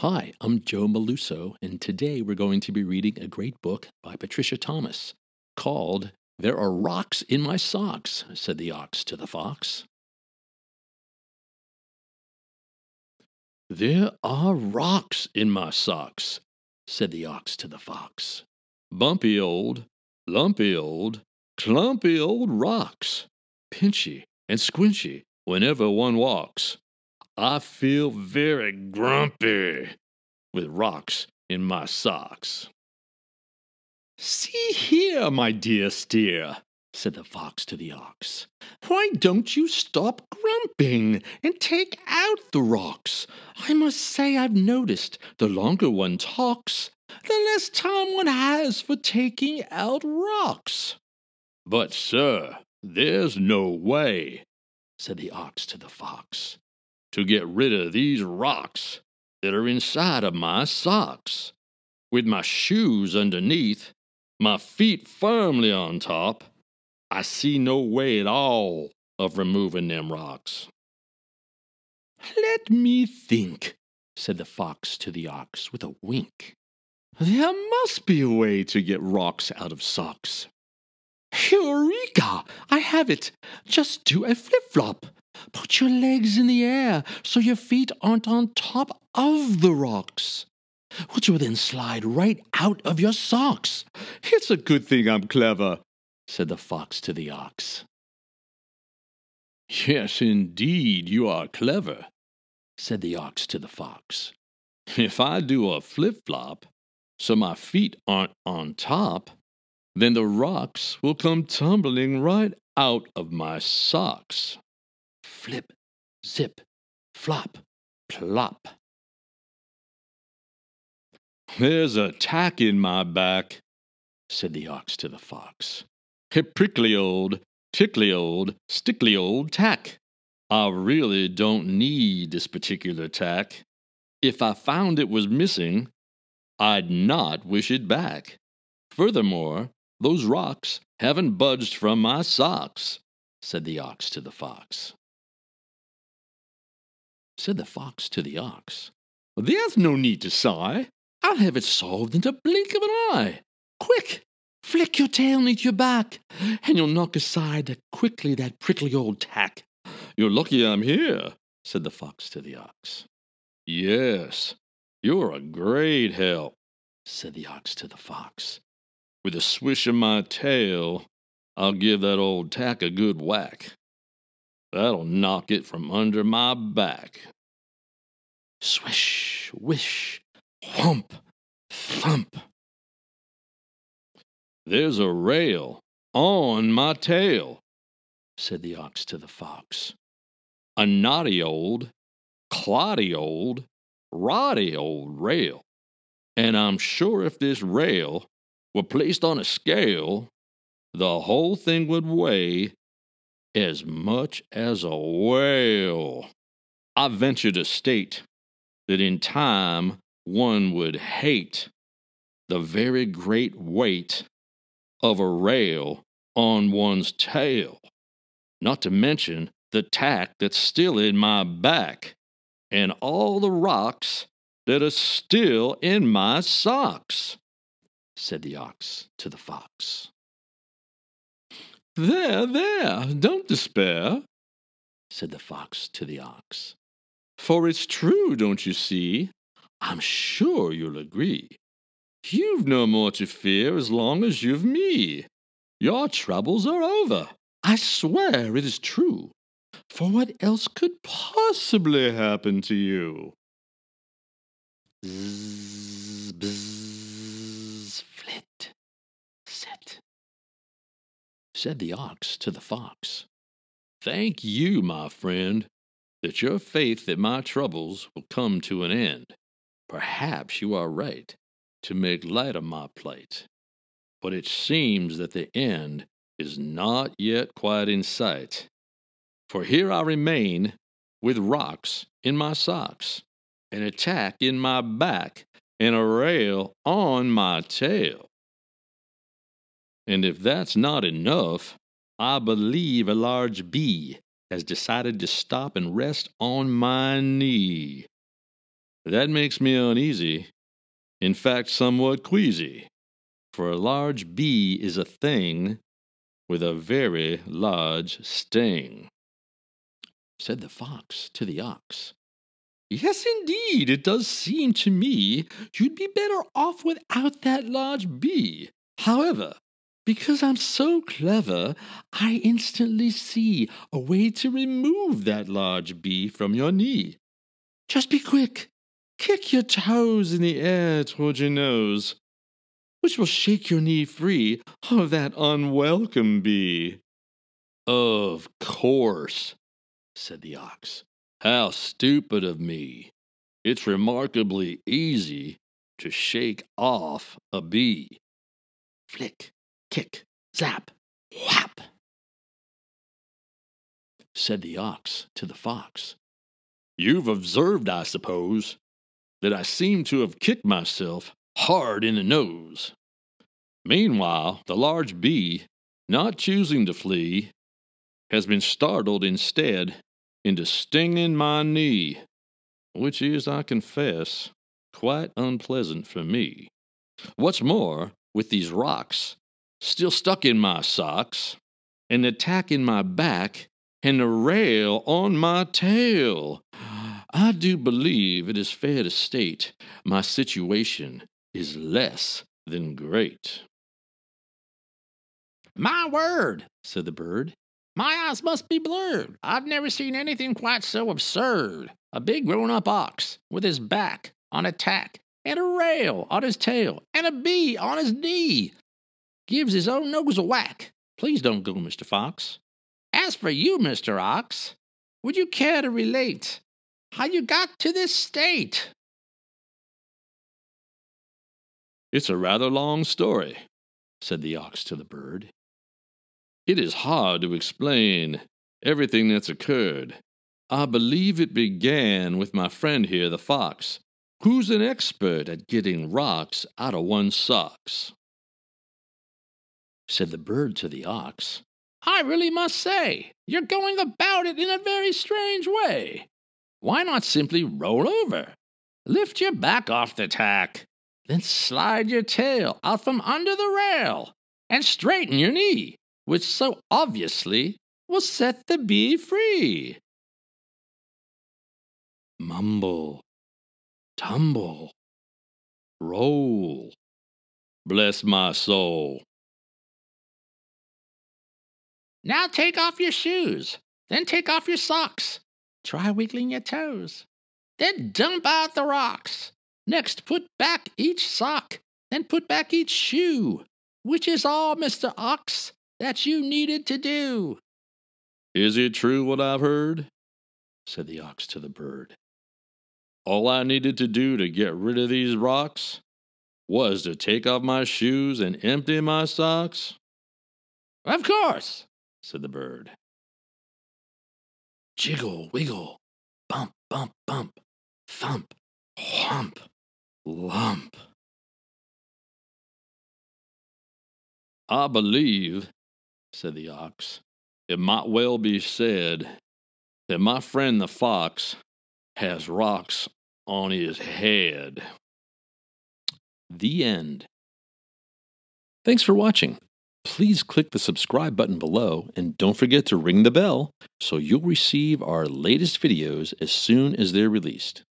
Hi, I'm Joe Maluso, and today we're going to be reading a great book by Patricia Thomas called There Are Rocks in My Socks, said the ox to the fox. There are rocks in my socks, said the ox to the fox. Bumpy old, lumpy old, clumpy old rocks, pinchy and squinchy whenever one walks. I feel very grumpy with rocks in my socks. See here, my dear steer, said the fox to the ox. Why don't you stop grumping and take out the rocks? I must say I've noticed the longer one talks, the less time one has for taking out rocks. But, sir, there's no way, said the ox to the fox to get rid of these rocks that are inside of my socks. With my shoes underneath, my feet firmly on top, I see no way at all of removing them rocks. Let me think, said the fox to the ox with a wink. There must be a way to get rocks out of socks. Eureka! I have it! Just do a flip flop. Put your legs in the air so your feet aren't on top of the rocks, which will then slide right out of your socks. It's a good thing I'm clever, said the fox to the ox. Yes, indeed, you are clever, said the ox to the fox. If I do a flip flop so my feet aren't on top, then the rocks will come tumbling right out of my socks flip, zip, flop, plop. There's a tack in my back, said the ox to the fox. A prickly old, tickly old, stickly old tack. I really don't need this particular tack. If I found it was missing, I'd not wish it back. Furthermore, those rocks haven't budged from my socks, said the ox to the fox. Said the fox to the ox, There's no need to sigh. I'll have it solved in the blink of an eye. Quick, flick your tail neath your back, and you'll knock aside quickly that prickly old tack. You're lucky I'm here, said the fox to the ox. Yes, you're a great help, said the ox to the fox. With a swish of my tail, I'll give that old tack a good whack. That'll knock it from under my back. Swish, wish, whump, thump. There's a rail on my tail, said the ox to the fox. A knotty old, cloddy old, roddy old rail. And I'm sure if this rail were placed on a scale, the whole thing would weigh as much as a whale. I venture to state that in time one would hate the very great weight of a rail on one's tail, not to mention the tack that's still in my back and all the rocks that are still in my socks, said the ox to the fox. There, there, don't despair, said the fox to the ox. For it's true, don't you see? I'm sure you'll agree. You've no more to fear as long as you've me. Your troubles are over. I swear it is true. For what else could possibly happen to you? Zzz, bzz, said the ox to the fox. Thank you, my friend, that your faith that my troubles will come to an end. Perhaps you are right to make light of my plight. But it seems that the end is not yet quite in sight. For here I remain with rocks in my socks, an attack in my back, and a rail on my tail. And if that's not enough, I believe a large bee has decided to stop and rest on my knee. That makes me uneasy, in fact, somewhat queasy, for a large bee is a thing with a very large sting. Said the fox to the ox. Yes, indeed, it does seem to me you'd be better off without that large bee. However, because I'm so clever, I instantly see a way to remove that large bee from your knee. Just be quick. Kick your toes in the air toward your nose, which will shake your knee free of that unwelcome bee. Of course, said the ox. How stupid of me. It's remarkably easy to shake off a bee. Flick, kick, zap, whap, said the ox to the fox. You've observed, I suppose, that I seem to have kicked myself hard in the nose. Meanwhile, the large bee, not choosing to flee, has been startled instead into stinging my knee, which is, I confess, quite unpleasant for me. What's more, with these rocks still stuck in my socks, and the tack in my back, and a rail on my tail, I do believe it is fair to state my situation is less than great. My word, said the bird. My eyes must be blurred. I've never seen anything quite so absurd. A big grown up ox, with his back on a tack, and a rail on his tail, and a bee on his knee, gives his own nose a whack. Please don't go, Mr. Fox. As for you, Mr. Ox, would you care to relate how you got to this state? It's a rather long story, said the ox to the bird. It is hard to explain everything that's occurred. I believe it began with my friend here, the fox, who's an expert at getting rocks out of one's socks. Said the bird to the ox, I really must say, you're going about it in a very strange way. Why not simply roll over? Lift your back off the tack, then slide your tail out from under the rail and straighten your knee which so obviously will set the bee free. Mumble, tumble, roll, bless my soul. Now take off your shoes, then take off your socks. Try wiggling your toes. Then dump out the rocks. Next, put back each sock, then put back each shoe, which is all, Mr. Ox, that you needed to do. Is it true what I've heard? said the ox to the bird. All I needed to do to get rid of these rocks was to take off my shoes and empty my socks? Of course, said the bird. Jiggle, wiggle, bump, bump, bump, thump, whump, lump. I believe said the ox, it might well be said that my friend the fox has rocks on his head. The end. Thanks for watching. Please click the subscribe button below and don't forget to ring the bell so you'll receive our latest videos as soon as they're released.